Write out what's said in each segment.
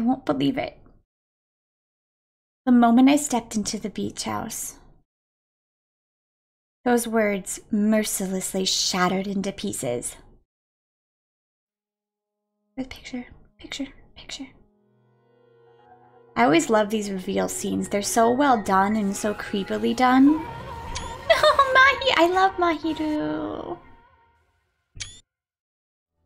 I won't believe it. The moment I stepped into the beach house, those words mercilessly shattered into pieces. With picture, picture, picture. I always love these reveal scenes. They're so well done and so creepily done. Oh, Mahi! I love Mahiru.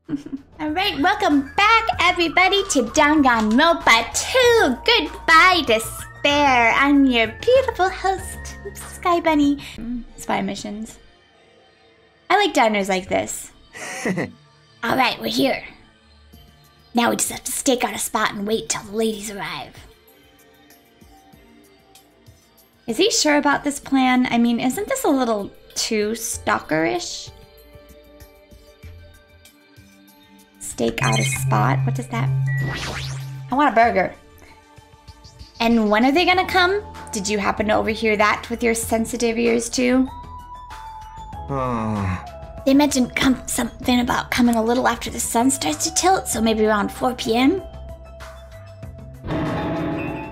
Alright, welcome back everybody to Danganronpa 2! Goodbye, despair! I'm your beautiful host, Sky Bunny. Spy missions. I like diners like this. Alright, we're here. Now we just have to stake out a spot and wait till the ladies arrive. Is he sure about this plan? I mean, isn't this a little too stalkerish? Stake out a spot? What does that... I want a burger. And when are they gonna come? Did you happen to overhear that with your sensitive ears too? Hmm. They mentioned come something about coming a little after the sun starts to tilt, so maybe around 4 p.m.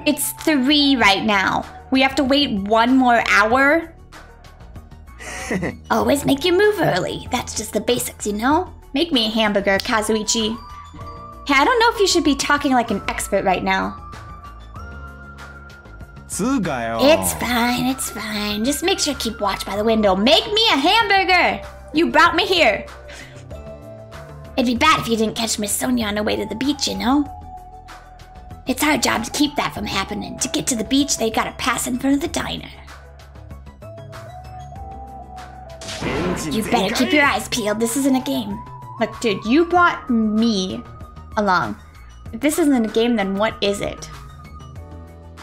It's 3 right now. We have to wait one more hour? Always make your move early. That's just the basics, you know? Make me a hamburger, Kazuichi. Hey, I don't know if you should be talking like an expert right now. It's fine, it's fine. Just make sure to keep watch by the window. Make me a hamburger! You brought me here! It'd be bad if you didn't catch Miss Sonia on her way to the beach, you know? It's our job to keep that from happening. To get to the beach, they gotta pass in front of the diner. You better keep your eyes peeled. This isn't a game. Look, dude, you brought me along. If this isn't a game, then what is it?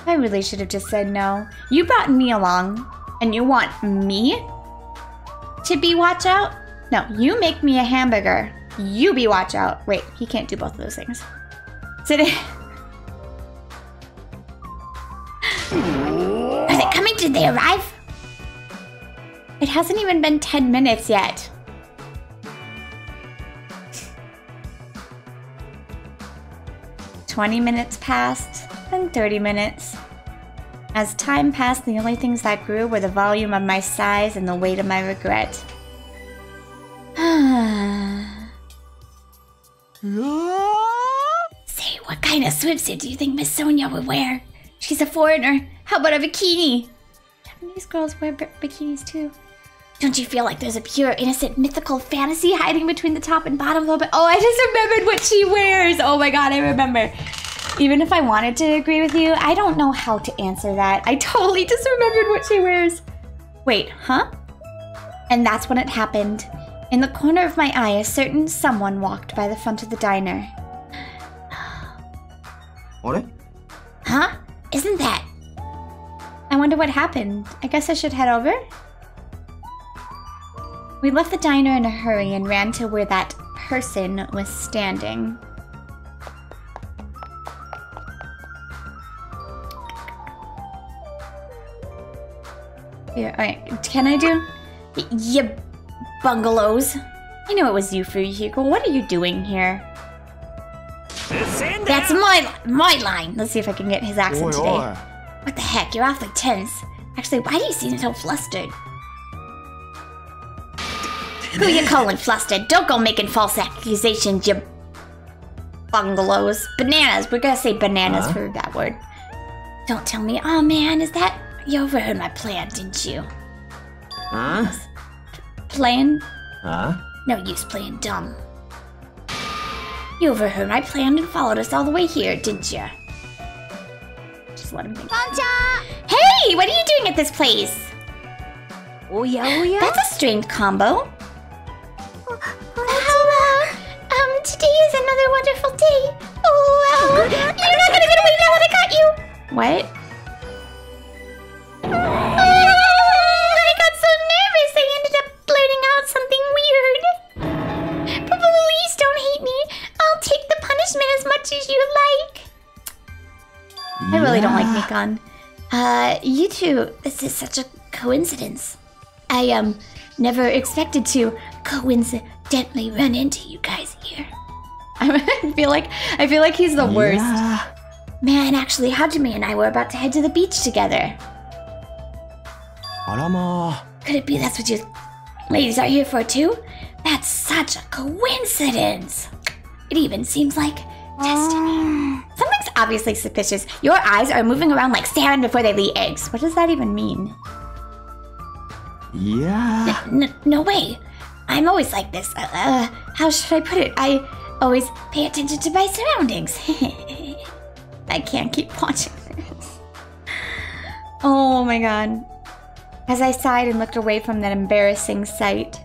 I really should have just said no. You brought me along, and you want me to be watch out? No, you make me a hamburger. You be watch out. Wait, he can't do both of those things. In. Are they coming? Did they arrive? It hasn't even been 10 minutes yet. Twenty minutes passed, then 30 minutes. As time passed, the only things that grew were the volume of my sighs and the weight of my regret. Say, what kind of swimsuit do you think Miss Sonia would wear? She's a foreigner. How about a bikini? Japanese girls wear bi- bikinis too. Don't you feel like there's a pure, innocent, mythical fantasy hiding between the top and bottom of it? Oh, I just remembered what she wears. Oh my god, I remember. Even if I wanted to agree with you, I don't know how to answer that. I totally just remembered what she wears. Wait, huh? And that's when it happened. In the corner of my eye, a certain someone walked by the front of the diner. あれ Huh? Isn't that? I wonder what happened. I guess I should head over? We left the diner in a hurry and ran to where that person was standing. Yeah, alright. Can I do? Yep. you bungalows. I knew it was you, Fuyuhiko. What are you doing here? That's my my line. Let's see if I can get his accent today. What the heck? You're awfully tense. Actually, why do you seem so flustered? Who you calling flustered? Don't go making false accusations, you bungalows. Bananas. We're gonna say bananas Huh? for that word. Don't tell me. Oh man, is that you overheard my plan, didn't you? Huh? Plan? Huh? No use playing dumb. You overheard my plan and followed us all the way here, didn't you? Just let him think. Hey, what are you doing at this place? Oh yeah, oh yeah. That's a strange combo. Wonderful day. Oh. You're not gonna get away now that I got you. What? Oh, I got so nervous I ended up blurting out something weird. But please don't hate me. I'll take the punishment as much as you like. I really don't like Nikon. Uh, you two, this is such a coincidence. I, um, never expected to coincidentally run into you guys here. I feel like I feel like he's the worst. Yeah. Man, actually, Hajime and I were about to head to the beach together. Arama. Could it be that's what you ladies are here for too? That's such a coincidence. It even seems like destiny. Ah. Something's obviously suspicious. Your eyes are moving around like salmon before they lay eggs. What does that even mean? Yeah. No, no, way. I'm always like this. Uh, uh how should I put it? I always pay attention to my surroundings. I can't keep watching this. Oh my god. As I sighed and looked away from that embarrassing sight,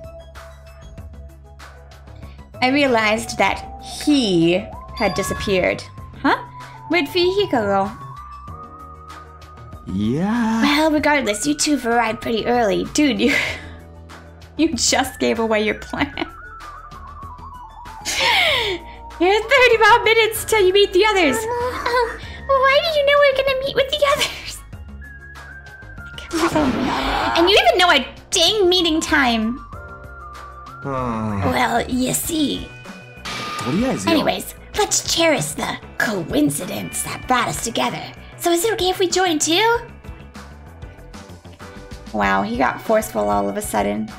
I realized that he had disappeared. Huh? Where'd Fuyuhiko go? Yeah. Well, regardless, you two arrived pretty early. Dude, you you just gave away your plan. There's 30 minutes till you meet the others. Oh, why did you know we are gonna meet with the others? and you even know our dang meeting time. well, you see. Anyways, let's cherish the coincidence that brought us together. So is it okay if we join too? Wow, he got forceful all of a sudden.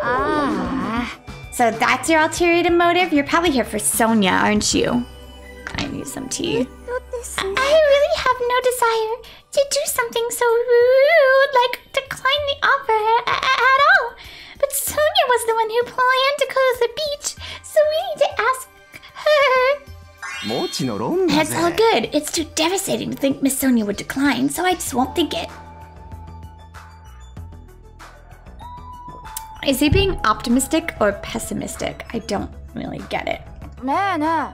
Ah. So that's your ulterior motive? You're probably here for Sonia, aren't you? I need some tea. I really have no desire to do something so rude, like decline the offer at all. But Sonia was the one who planned to go to the beach, so we need to ask her. That's all good. It's too devastating to think Miss Sonia would decline, so I just won't think it. Is he being optimistic or pessimistic? I don't really get it. Man, nah.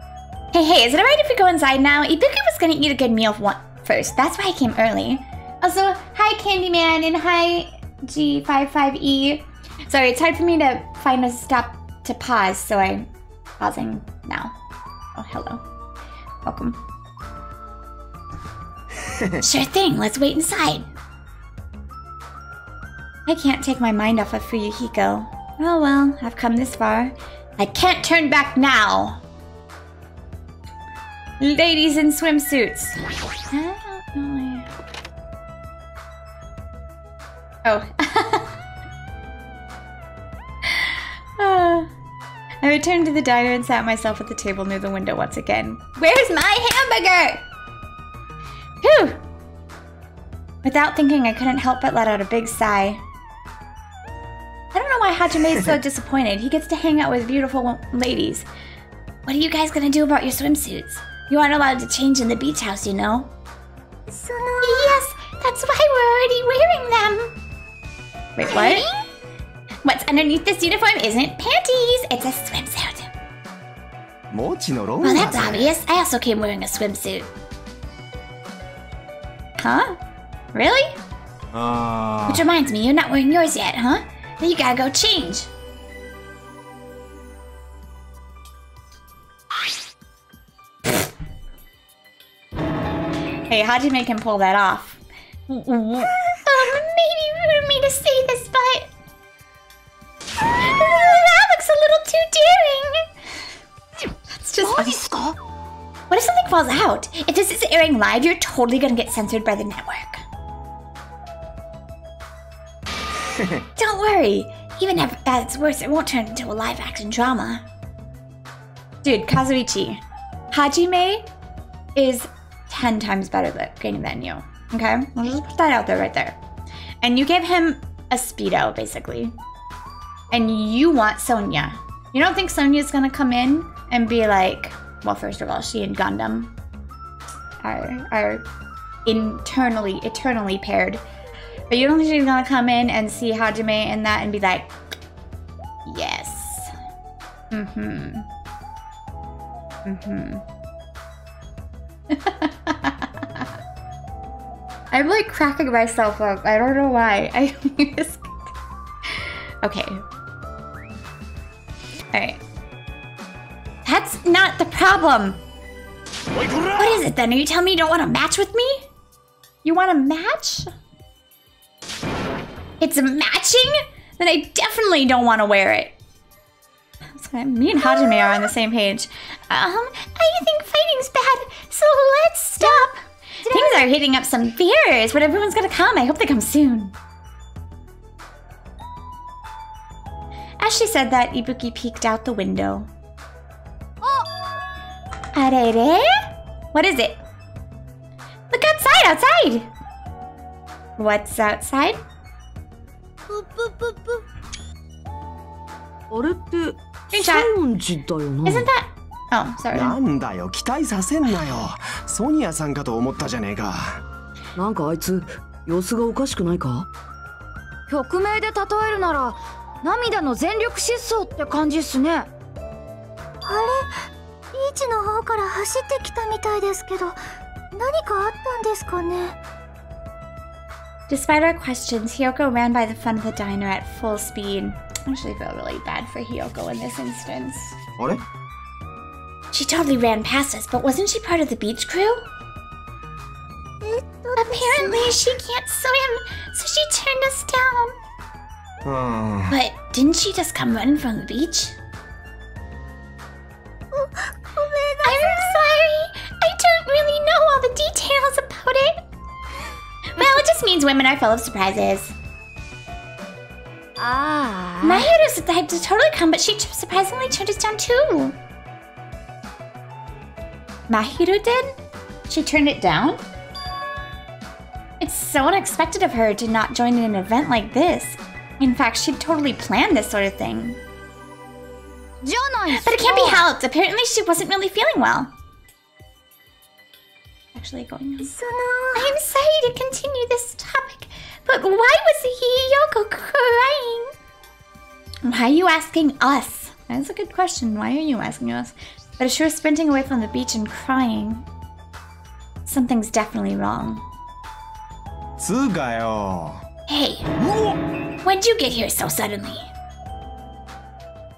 Hey, hey, is it alright if we go inside now? Ibuki was gonna eat a good meal first. That's why I came early. Also, hi Candyman and hi G55E. Sorry, it's hard for me to find a stop to pause, so I'm pausing now. Oh, hello. Welcome. sure thing, let's wait inside. I can't take my mind off of Fuyuhiko. Oh well, I've come this far. I can't turn back now. Ladies in swimsuits. Oh. Ah. I returned to the diner and sat myself at the table near the window once again. Where's my hamburger? Whew! Without thinking, I couldn't help but let out a big sigh. Hajime's so disappointed. He gets to hang out with beautiful ladies. What are you guys gonna do about your swimsuits? You aren't allowed to change in the beach house, you know? So... Yes, that's why we're already wearing them. Wait, what? What's underneath this uniform isn't panties, it's a swimsuit. Well, that's obvious. I also came wearing a swimsuit. Huh? Really? Uh... Which reminds me, you're not wearing yours yet, huh? Then you gotta go change. Hey, how'd you make him pull that off? maybe you wanted me to say this, but... that looks a little too daring. That's just... What if something falls out? If this is airing live, you're totally gonna get censored by the network. Don't worry. Even if that's worse, it won't turn into a live action drama. Dude, Kazuichi, Hajime is 10 times better looking than you. Okay? I'll just put that out there right there. And you give him a Speedo, basically. And you want Sonia. You don't think Sonia's gonna come in and be like, well, first of all, she and Gundham are, are internally, eternally paired. But you don't think she's gonna come in and see Hajime and that and be like, yes. Mm-hmm. Mm-hmm. I'm like cracking myself up. I don't know why. I just... Okay. Alright. That's not the problem. What is it then? Are you telling me you don't want to match with me? You want to match? It's matching? Then I definitely don't want to wear it. So me and Hajime are on the same page. Um, I think fighting's bad, so let's stop. Things are heating up some fears, but everyone's gonna come. I hope they come soon. As she said that, Ibuki peeked out the window. Arere? What is it? Look outside, outside! What's outside? ぷぷぷぷあれって西ゃん園寺だよな。Isn't that... Oh, sorry. なんだよ期待させんなよ。ソニアさんかと思ったじゃねえか。なんかあいつ様子がおかしくないか？曲名で例えるなら涙の全力疾走って感じっすね。あれ？ビーチの方から走ってきたみたいですけど何かあったんですかね？Despite our questions, Hiyoko ran by the front of the diner at full speed. I actually feel really bad for Hiyoko in this instance. What? She totally ran past us, but wasn't she part of the beach crew? Apparently, she can't swim, so she turned us down. Hmm. But didn't she just come running from the beach? I'm sorry. I don't really know all the details about it. Well, it just means women are full of surprises. Ah. Mahiru's the type to totally come, but she surprisingly turned us down too. Mahiru did? She turned it down? It's so unexpected of her to not join in an event like this. In fact, she'd totally planned this sort of thing. But it can't be helped. Apparently, she wasn't really feeling well actually going on. So I'm sorry to continue this topic, but why was Hiyoko crying? Why are you asking us? That's a good question. Why are you asking us? But if she was sprinting away from the beach and crying, something's definitely wrong. Hey! When'd you get here so suddenly?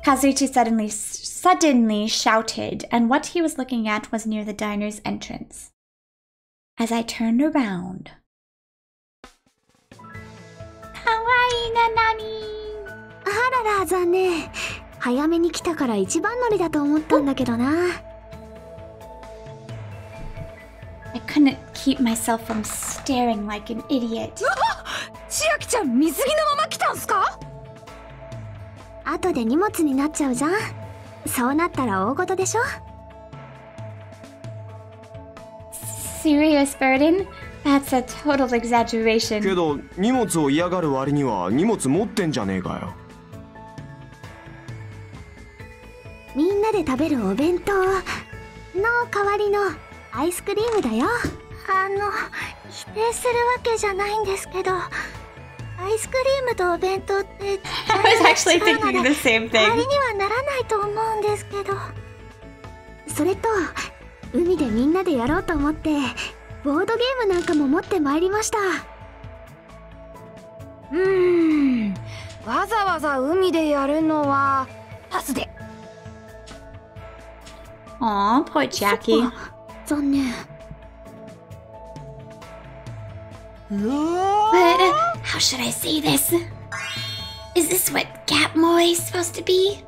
Kazuichi suddenly suddenly shouted, and what he was looking at was near the diner's entrance. as I turned around. かわいいな、ナミあらら、残念。早めに来たから一番乗りだと思ったんだけどな。I あっ ちゃん、水着のまま来たんすか？後で荷物になっちゃうじゃん。そうなったら大事でしょ？Serious burden? That's a total け exaggeration. ど荷物を嫌がる割には荷物持ってんじゃねえかよみんなで食べるお弁当の代わりのアイスクリームだよあの否定するわけじゃないんですけどアイスクリームとお弁当って I was actually thinking the same 代わ thing. りにはならないと思うんですけどそれと海でみんなでやろうと思ってボードゲームなんかも持ってまいりました。わざわざ海でやるのはで。ああポイチャキ残念。う、is this? What Gatmoy is supposed to be?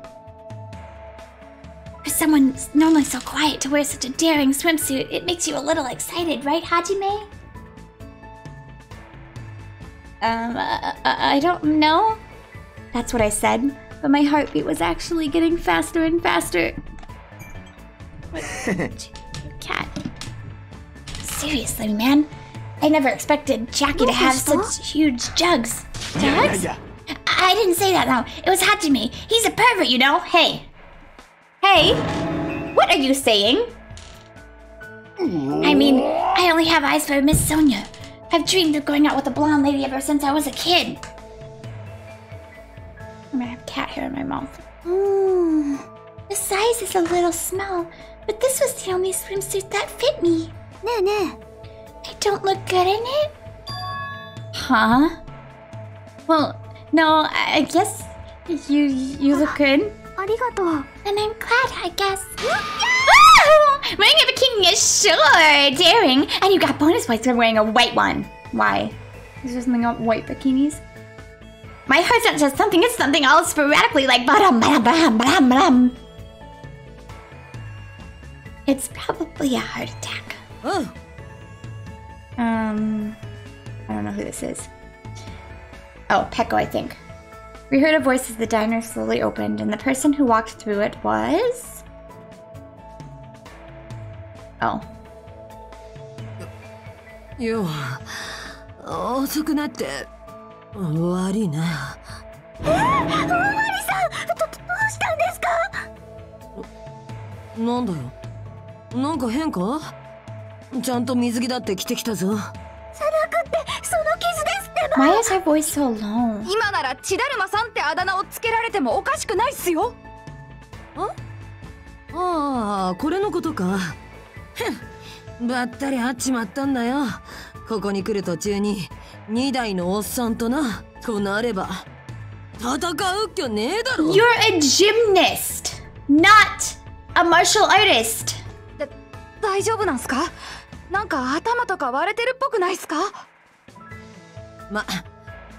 For someone normally so quiet to wear such a daring swimsuit, it makes you a little excited, right, Hajime? Um, I, I don't know. That's what I said, but my heartbeat was actually getting faster and faster. Cat. Seriously, man. I never expected Chiaki to have such huge jugs. Jugs? Yeah, yeah, yeah. I didn't say that though. It was Hajime. He's a pervert, you know? Hey, Hey, what are you saying? I mean, I only have eyes for Miss Sonia. I've dreamed of going out with a blonde lady ever since I was a kid. I'm gonna have cat hair in my mouth. Mm, the size is a little small, but this was the only swimsuit that fit me. Nah, nah. I don't look good in it? Huh? Well, no, I guess you you look ah. good. Arigato. And I'm glad, I guess. oh, wearing a bikini is sure daring, and you got bonus points for wearing a white one. Why? Is there something about white bikinis? My heart's not just something, it's something all sporadically like bottom, bottom, bottom, bottom, bottom. It's probably a heart attack. Ooh. Um, I don't know who this is. Oh, Peko, I think. We heard a voice as the diner slowly opened, and the person who walked through it was. Oh. よ遅くなって悪いなふんわりさんどどうしたんですかなんだよなんか変かちゃんと水着だって着てきたぞ Why is her voice so low? 今なら千だるまさんってあだ名をつけられてもおかしくないっすよ。ああこれのことか。ふん。ばったり会っちまったんだよ。ここに来る途中に。2台のおっさんとな。こなれば。戦うっきゃねえだろ。You're a gymnast, not a martial artist. 大丈夫なんすか？なんか頭とか割れてるっぽくないっすか？ま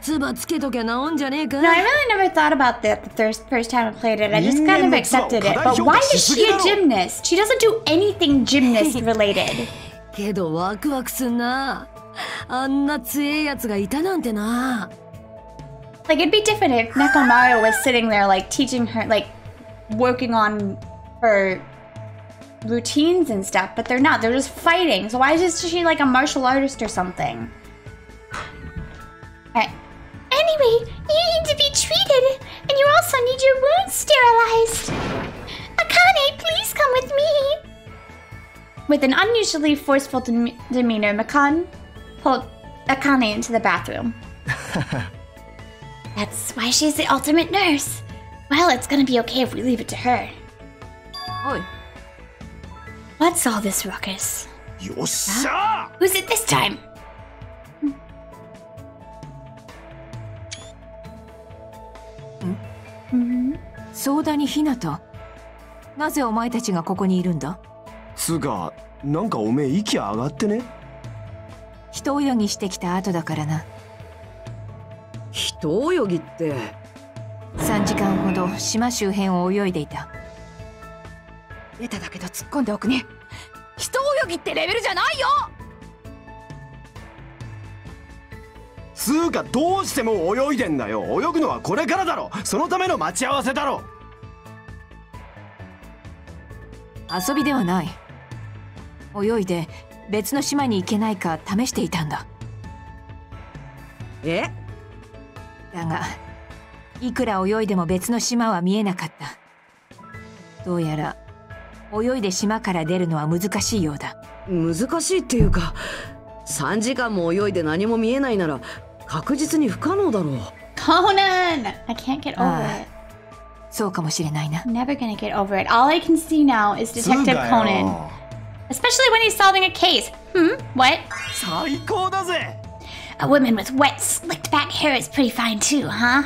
唾つけときゃ治んじゃねえか No, I really never thought about that the first, first time I played it. I just kind of accepted it. But why is she a gymnast? She doesn't do anything gymnast related. けどワクワクすんなあんな強えやつがいたなんてな Like, it'd be different if Nekomaru was sitting there, like, teaching her, like, working on her routines and stuff, but they're not. They're just fighting. So why is she, like, a martial artist or something? Eh, anyway, you need to be treated, and you also need your wounds sterilized. Akane, please come with me. With an unusually forceful dem demeanor, Mikan pulled Akane into the bathroom. That's why she's the ultimate nurse. Well, it's gonna be okay if we leave it to her. Oi. What's all this ruckus? Your Huh? Who's it this time? 相談にひなたなぜお前たちがここにいるんだ？つうかなんかおめえ息上がってね？人泳ぎしてきた後だからな。人泳ぎって？3時間ほど島周辺を泳いでいた。ベタだけど突っ込んでおくね人泳ぎってレベルじゃないよつうかどうしても泳いでんだよ。泳ぐのはこれからだろ。そのための待ち合わせだろ。遊びではない。泳いで別の島に行けないか試していたんだ。え？だがいくら泳いでも別の島は見えなかった。どうやら泳いで島から出るのは難しいようだ。難しいっていうか3時間も泳いで何も見えないなら確実に不可能だろう Conan! I can't get over Ah. it. そうかもしれないな I'm never gonna get over it. All I can see now is つう Detective か Conan. よ Especially when he's solving a case. Hmm? What? 最高だぜ A woman with wet, slicked back hair is pretty fine too, huh?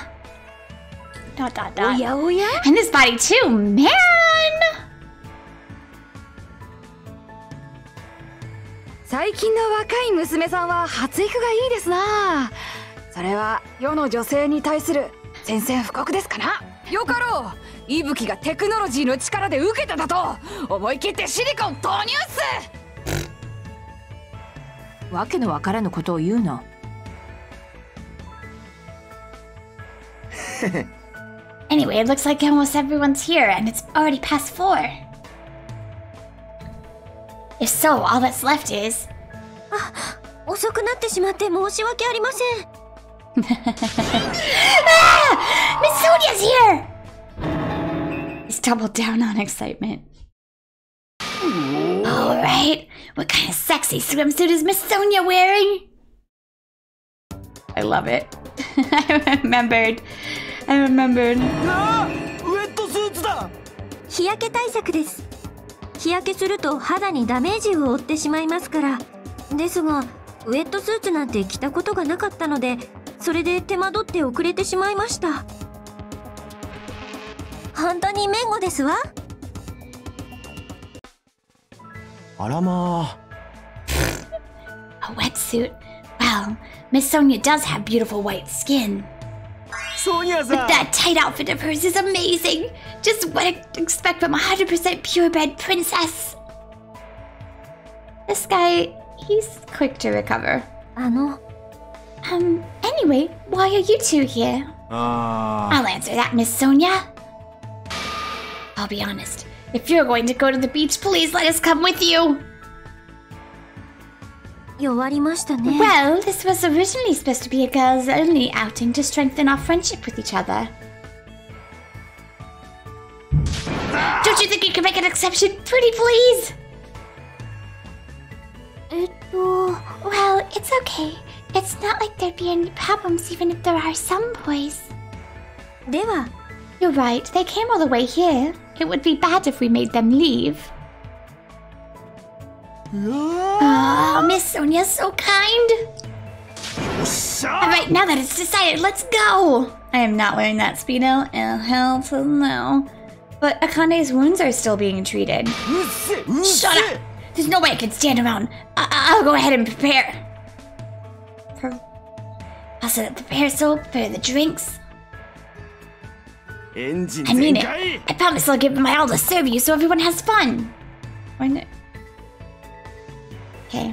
Dot dot お dot. やおや And this body too, man! 最近の若い娘さんは発育がいいですな。それは世の女性に対する宣戦布告ですかな。よかろう。息吹がテクノロジーの力で受けただと。思い切ってシリコン投入っす。わけのわからぬことを言うな。Anyway, it looks like almost everyone's here, and it's already past four. If so, all that's left is 遅くなってしまって申し訳ありません Miss Sonia's here! He's doubled down on excitement. Alright, what kind of sexy swimsuit is Miss Sonia wearing? I love it. I remembered. I remembered. あウェットスーツだ日焼け対策です 日焼けすると肌にダメージを負ってしまいますからですがウェットスーツなんて着たことがなかったのでそれで手間取って遅れてしまいました本当にメンゴですわあらま A wetsuit. Well, Miss Sonia does have beautiful white skin. That tight outfit of hers is amazing! Just what I expect from a 100% purebred princess! This guy, he's quick to recover. Ano? Um, anyway, why are you two here? Uh... I'll answer that, Miss Sonia. I'll be honest. If you're going to go to the beach, please let us come with you! Well, this was originally supposed to be a girls only outing to strengthen our friendship with each other. Don't you think you can make an exception, pretty please? Well, it's okay. It's not like there'd be any problems even if there are some boys. You're right, they came all the way here. It would be bad if we made them leave. Oh, Miss Sonia's so kind. All right, now that it's decided, let's go. I am not wearing that Speedo, and hell to no. But Akane's wounds are still being treated. Shut up! There's no way I can stand around. I- will go ahead and prepare. I'll set up the parasol, prepare the drinks. I mean it. I promise I'll give my all to serve you so everyone has fun. Why not? Okay.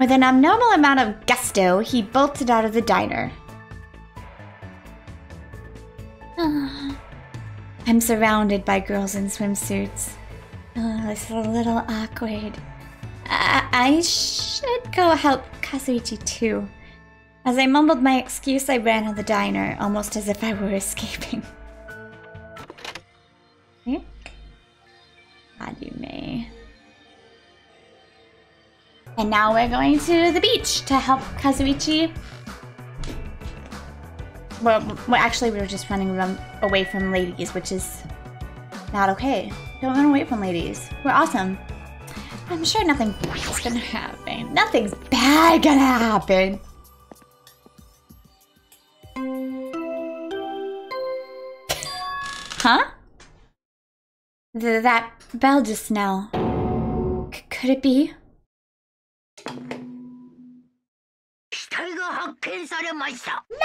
With an abnormal amount of gusto, he bolted out of the diner. I'm surrounded by girls in swimsuits. Oh, it's a little awkward. I, I should go help Kazuichi too. As I mumbled my excuse, I ran out of the diner, almost as if I were escaping. Hmm? And now we're going to the beach to help Kazuichi. Well, well actually, we were just running away from ladies, which is not okay. Don't run away from ladies. We're awesome. I'm sure nothing bad's gonna happen. Nothing's bad gonna happen. Huh? Th- that bell just now. C- could it be? 死体が発見されました。一定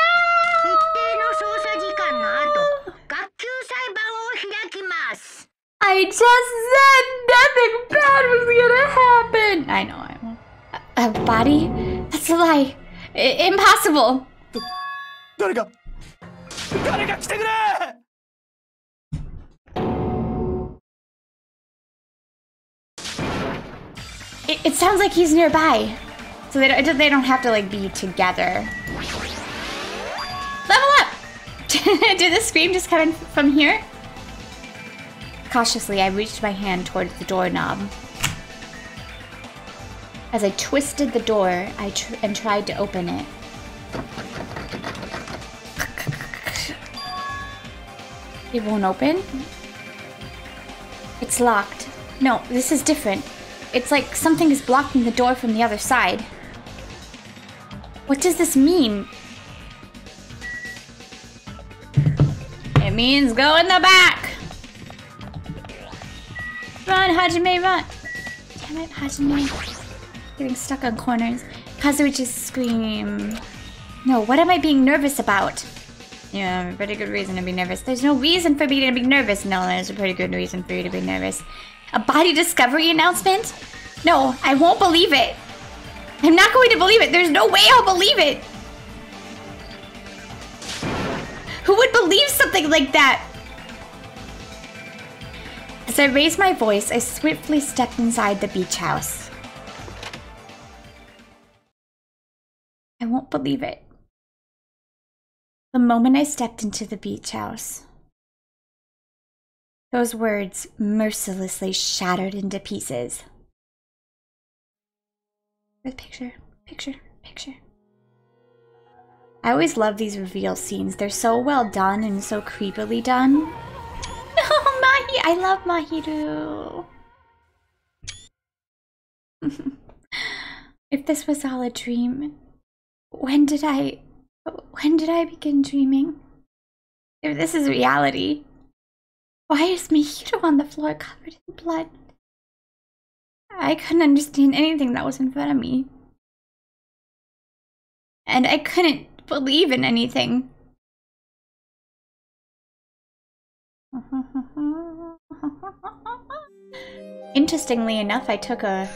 の捜査時間の後、学級裁判を開きます。 I just said nothing bad was gonna happen. I know I won't. A, a body? That's a lie. I- impossible. 誰か誰か来てくれ It, it sounds like he's nearby, so they don't, they don't have to like be together. Level up. Did the scream just come in from here? Cautiously, I reached my hand towards the doorknob. As I twisted the door, I tr- and tried to open it. It won't open. It's locked. No, this is different. It's like something is blocking the door from the other side. What does this mean? It means go in the back! Run, Hajime, run! Damn it, Hajime. Getting stuck on corners. Kazuichi's scream. No, what am I being nervous about? Yeah, pretty good reason to be nervous. There's no reason for me to be nervous. No, there's a pretty good reason for you to be nervous. A body discovery announcement? No, I won't believe it. I'm not going to believe it. There's no way I'll believe it. Who would believe something like that? As I raised my voice, I swiftly stepped inside the beach house. I won't believe it. The moment I stepped into the beach house, those words mercilessly shattered into pieces. The picture, picture, picture. I always love these reveal scenes. They're so well done and so creepily done. No, oh, Mahi! I love Mahiru! if this was all a dream, when did I. When did I begin dreaming? If this is reality, why is Mahiru on the floor covered in blood? I couldn't understand anything that was in front of me. And I couldn't believe in anything. Interestingly enough, I took a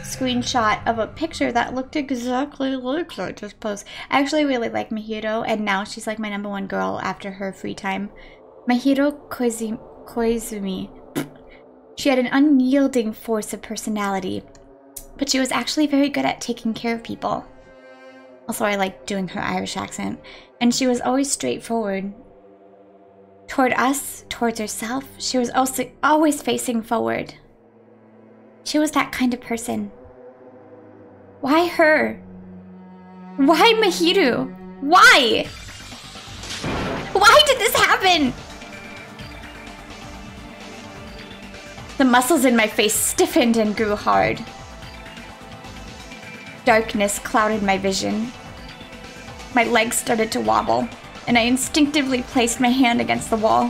screenshot of a picture that looked exactly like that just post. I actually really like Mahiru, and now she's like my number one girl after her free time. Mahiru Koizumi. Koizumi. She had an unyielding force of personality, but she was actually very good at taking care of people. Also, I like doing her Irish accent. And she was always straightforward. Toward us, towards herself, she was also always facing forward. She was that kind of person. Why her? Why Mahiru? Why? Why did this happen? The muscles in my face stiffened and grew hard. Darkness clouded my vision. My legs started to wobble, and I instinctively placed my hand against the wall.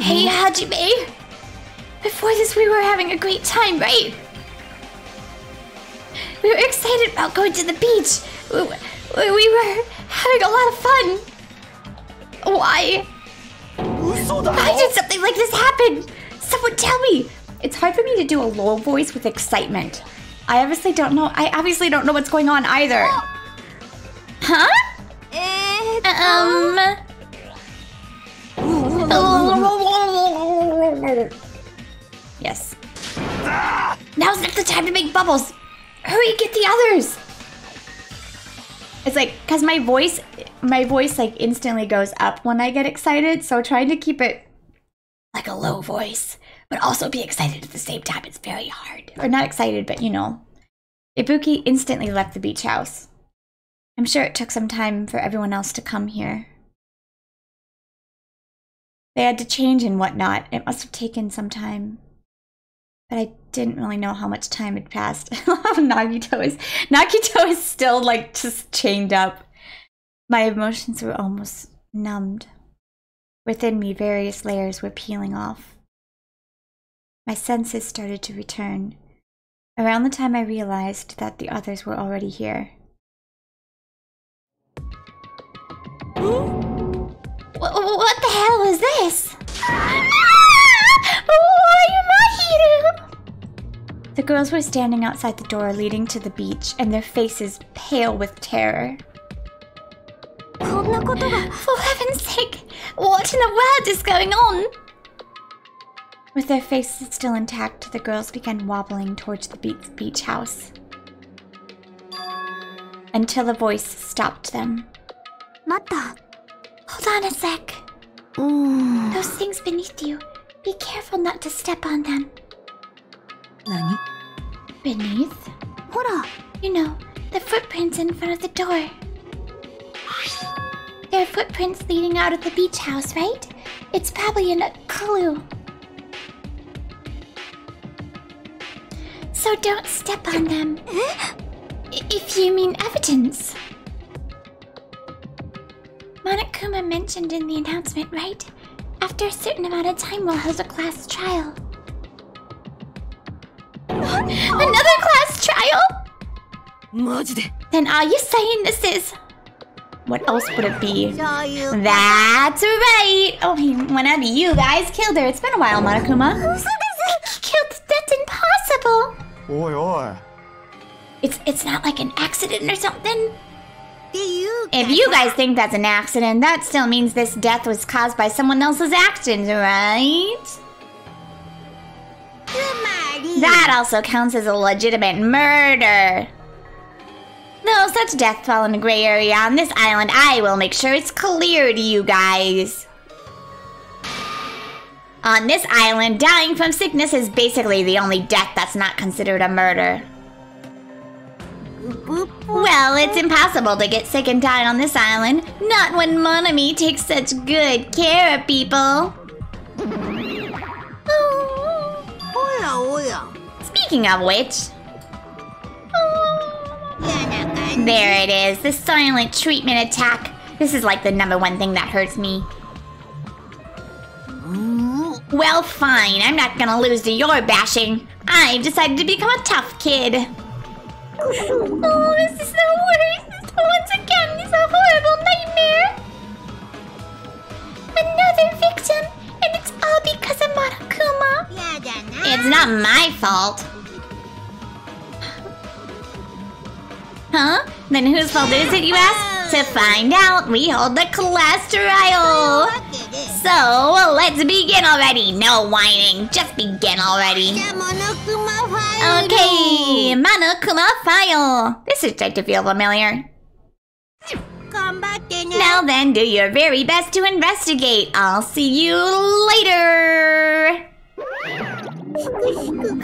Hey, Hajime! Before this, we were having a great time, right? We were excited about going to the beach. We, we were having a lot of fun. Why? Why did something like this happen? Someone tell me! It's hard for me to do a low voice with excitement. I obviously don't know. I obviously don't know what's going on either. Huh? Um. Yes. Now's not the time to make bubbles. Hurry, get the others. It's like, cause my voice, my voice like instantly goes up when I get excited. So trying to keep it like a low voice, but also be excited at the same time. It's very hard. Or not excited, but you know. Ibuki instantly left the beach house. I'm sure it took some time for everyone else to come here. They had to change and whatnot. It must have taken some time. But I didn't really know how much time had passed. Nagito is Nagito is still like just chained up. My emotions were almost numbed. Within me, various layers were peeling off. My senses started to return. Around the time I realized that the others were already here. What, what the hell is this? Ah! The girls were standing outside the door leading to the beach, and their faces pale with terror. For heaven's sake, what in the world is going on? With their faces still intact, the girls began wobbling towards the beach house. Until a voice stopped them. Mata. Hold on a sec. Mm. Those things beneath you. Be careful not to step on them. Nani? Beneath? Hora. You know, the footprints in front of the door. There are footprints leading out of the beach house, right? It's probably a clue. So don't step on them. if you mean evidence. Monokuma mentioned in the announcement, right? After a certain amount of time, we'll hold a class trial. Another class trial? Then are you saying this is what else would it be? That's right! Oh, he went out of you guys. Killed her. It's been a while, Monokuma. Killed? That's impossible! Oi, oi. It's, it's not like an accident or something? If you guys think that's an accident, that still means this death was caused by someone else's actions, right? That also counts as a legitimate murder. Though such death fall in a gray area on this island, I will make sure it's clear to you guys. On this island, dying from sickness is basically the only death that's not considered a murder. Well, it's impossible to get sick and die on this island. Not when Monomi takes such good care of people. Oh, oh, oh, Speaking of which, there it is, the silent treatment attack. This is like the number one thing that hurts me. Well, fine, I'm not gonna lose to your bashing. I've decided to become a tough kid. Oh, this is the worst. Once again, it's a horrible nightmare. Another victim! And it's all because of Monokuma! It's not my fault! Huh? Then whose fault is it, you ask? To find out, we hold the class trial! So, let's begin already! No whining, just begin already! Okay, Monokuma file! This is starting to feel familiar. Now then, do your very best to investigate. I'll see you later.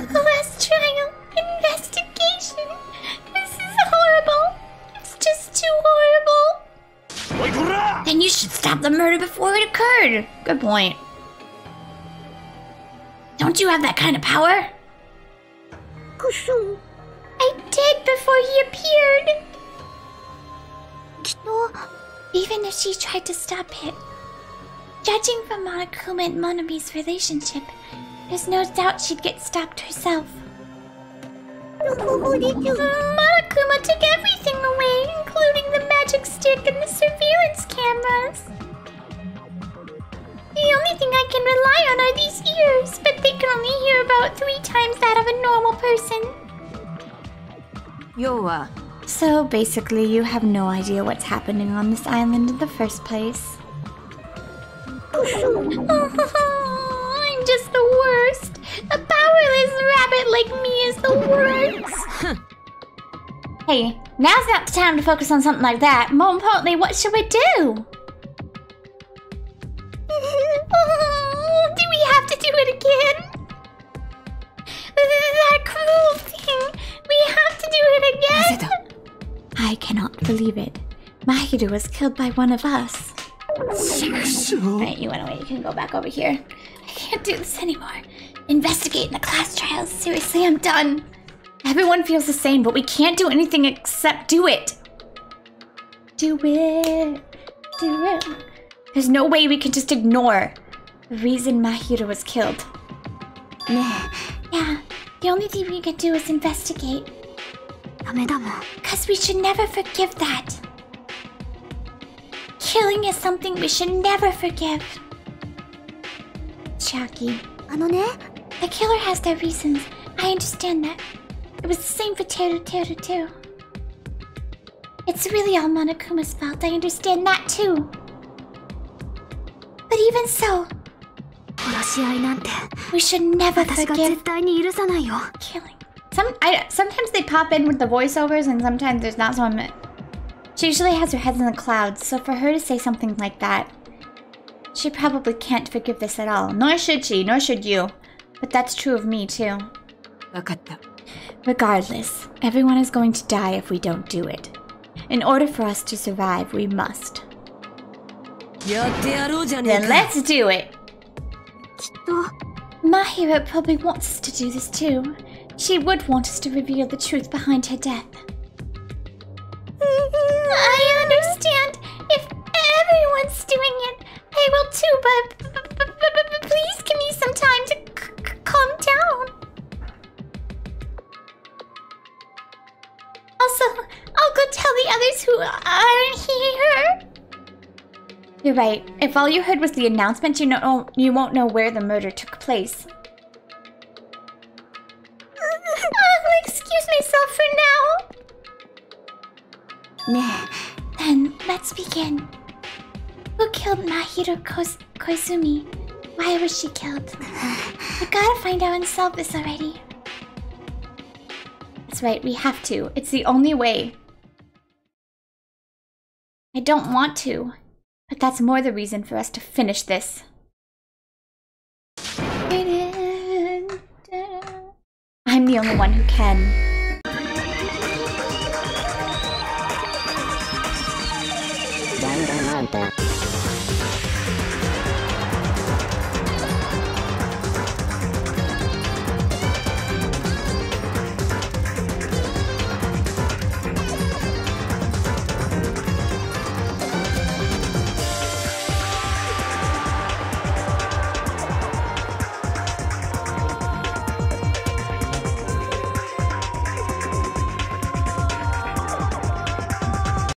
Class should stop the murder before it occurred. Good point. Don't you have that kind of power? Kusum. I did before he appeared. Even if she tried to stop it. Judging from Monokuma and Monomi's relationship, there's no doubt she'd get stopped herself. Monokuma took everything away, including the stick and the surveillance cameras. The only thing I can rely on are these ears, but they can only hear about three times that of a normal person. 要は uh, So basically, you have no idea what's happening on this island in the first place. oh, I'm just the worst. A powerless rabbit like me is the worst. Hey, now's not the time to focus on something like that. More importantly, what should we do? oh, do we have to do it again? That cruel thing! We have to do it again! Masato, I cannot believe it. Mahiru was killed by one of us. Alright, you went away. You can go back over here. I can't do this anymore. Investigating the class trials. Seriously, I'm done. Everyone feels the same, but we can't do anything except do it. Do it. Do it. There's no way we can just ignore the reason Mahiru was killed. Nah. Yeah, the only thing we can do is investigate. Because we should never forgive that. Killing is something we should never forgive. Chiaki. The killer has their reasons. I understand that. It was the same for Teru Teru too. It's really all Monokuma's fault. I understand that too. But even so, 殺し合いなんて we should never 私が forgive 絶対に許さないよ killing. Some I sometimes they pop in with the voiceovers and sometimes there's not so much. She usually has her head in the clouds, so for her to say something like that, she probably can't forgive this at all. Nor should she, nor should you. But that's true of me too. 分かった Regardless, everyone is going to die if we don't do it. In order for us to survive, we must. Then let's do it! Oh, my hero probably wants us to do this too. She would want us to reveal the truth behind her death. Mm, I understand. If everyone's doing it, I will too, but please give me some time to calm down. Also, I'll go tell the others who aren't here. You're right. If all you heard was the announcement, you know you won't know where the murder took place. I'll excuse myself for now. ね Then let's begin. Who killed Mahiru Koizumi? Why was she killed? We gotta find out and solve this already. Right, we have to. It's the only way. I don't want to, but that's more the reason for us to finish this. I'm the only one who can.